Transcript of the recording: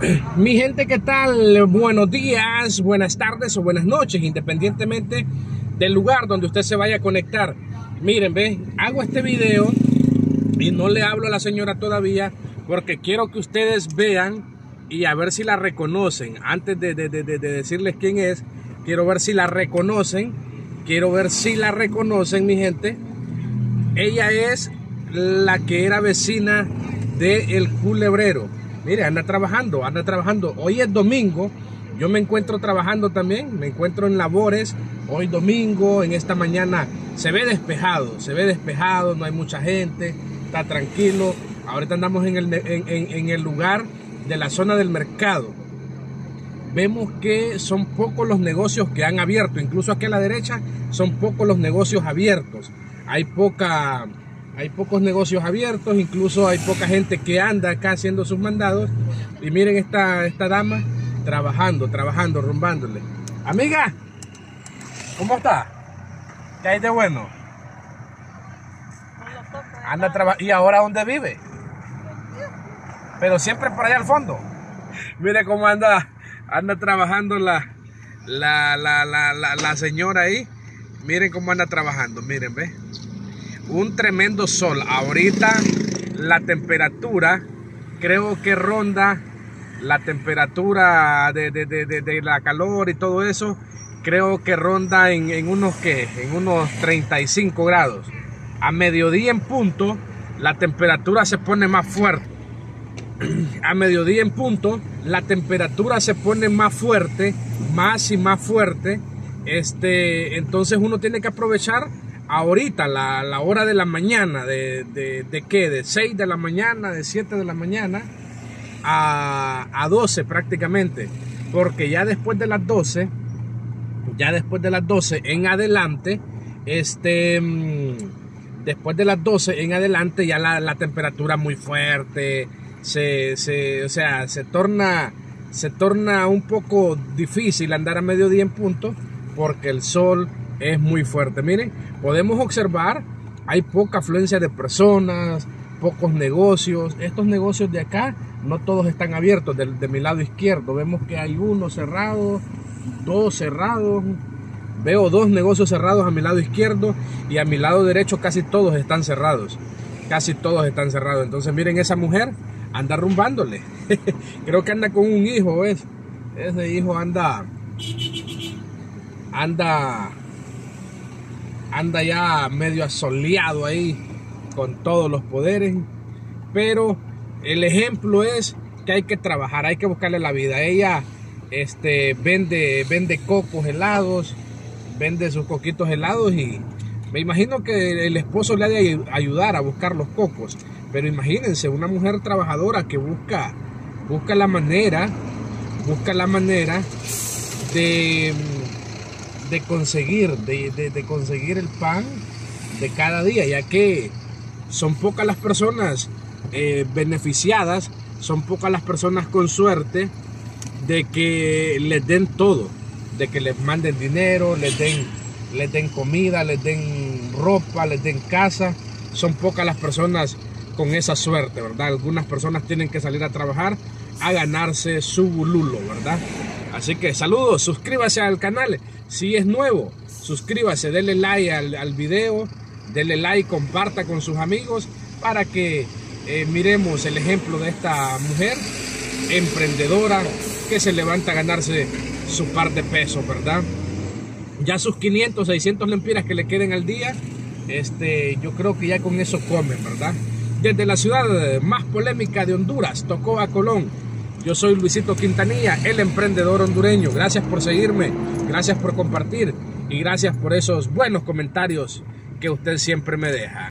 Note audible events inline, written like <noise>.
<clears throat> Mi gente, ¿qué tal? Buenos días, buenas tardes o buenas noches, independientemente del lugar donde usted se vaya a conectar. Miren, ve, hago este video y no le hablo a la señora todavía porque quiero que ustedes vean y a ver si la reconocen. Antes de, de, de, de decirles quién es, quiero ver si la reconocen. Quiero ver si la reconocen, mi gente. Ella es la que era vecina de El Culebrero. Mire, anda trabajando, anda trabajando. Hoy es domingo, yo me encuentro trabajando también, me encuentro en labores. Hoy domingo, en esta mañana, se ve despejado, se ve despejado, no hay mucha gente, está tranquilo. Ahorita andamos en el, en, en el lugar de la zona del mercado. Vemos que son pocos los negocios que han abierto, incluso aquí a la derecha son pocos los negocios abiertos. Hay poca hay pocos negocios abiertos, incluso hay poca gente que anda acá haciendo sus mandados. Y miren esta, esta dama trabajando, trabajando, rumbándole. Amiga, ¿cómo está? ¿Qué hay de bueno? Anda trabajando. ¿Y ahora dónde vive? Pero siempre por allá al fondo. Mire cómo anda, anda trabajando la, la, la, la, la señora ahí. Miren cómo anda trabajando, miren, ¿ve? Un tremendo sol. Ahorita la temperatura creo que ronda la temperatura de, de, de, de la calor y todo eso. Creo que ronda en, en unos que en unos 35 grados. A mediodía en punto la temperatura se pone más fuerte. A mediodía en punto la temperatura se pone más fuerte, más y más fuerte. Este, entonces uno tiene que aprovechar ahorita, la, la, hora de la mañana, de, de, de, qué, de 6 de la mañana, de 7 de la mañana a, a 12 prácticamente, porque ya después de las 12, ya después de las 12 en adelante, este, después de las 12 en adelante ya la, la temperatura muy fuerte, se, se, o sea, se torna, se torna un poco difícil andar a mediodía en punto, porque el sol es muy fuerte. Miren, podemos observar, hay poca afluencia de personas, pocos negocios. Estos negocios de acá, no todos están abiertos. De, de mi lado izquierdo vemos que hay uno cerrado, dos cerrados. Veo dos negocios cerrados a mi lado izquierdo y a mi lado derecho casi todos están cerrados. Casi todos están cerrados. Entonces miren esa mujer anda rumbándole. <laughs> Creo que anda con un hijo, ¿ves? Ese hijo anda anda anda ya medio asoleado ahí con todos los poderes. Pero el ejemplo es que hay que trabajar, hay que buscarle la vida. Ella este, vende, vende cocos helados, vende sus coquitos helados y me imagino que el esposo le ha de ayudar a buscar los cocos. Pero imagínense, una mujer trabajadora que busca, busca la manera, busca la manera de de conseguir, de, de, conseguir el pan de cada día, ya que son pocas las personas eh, beneficiadas, son pocas las personas con suerte de que les den todo, de que les manden dinero, les den, les den comida, les den ropa, les den casa. Son pocas las personas con esa suerte, ¿verdad? Algunas personas tienen que salir a trabajar a ganarse su bululo, ¿verdad? Así que saludos, suscríbase al canal si es nuevo. Suscríbase, denle like al, video, denle like, comparta con sus amigos para que eh, miremos el ejemplo de esta mujer emprendedora que se levanta a ganarse su par de pesos, ¿verdad? Ya sus 500, 600 lempiras que le queden al día, este, yo creo que ya con eso comen, ¿verdad? Desde la ciudad más polémica de Honduras, tocó a Colón. Yo soy Luisito Quintanilla, el emprendedor hondureño. Gracias por seguirme, gracias por compartir y gracias por esos buenos comentarios que usted siempre me deja.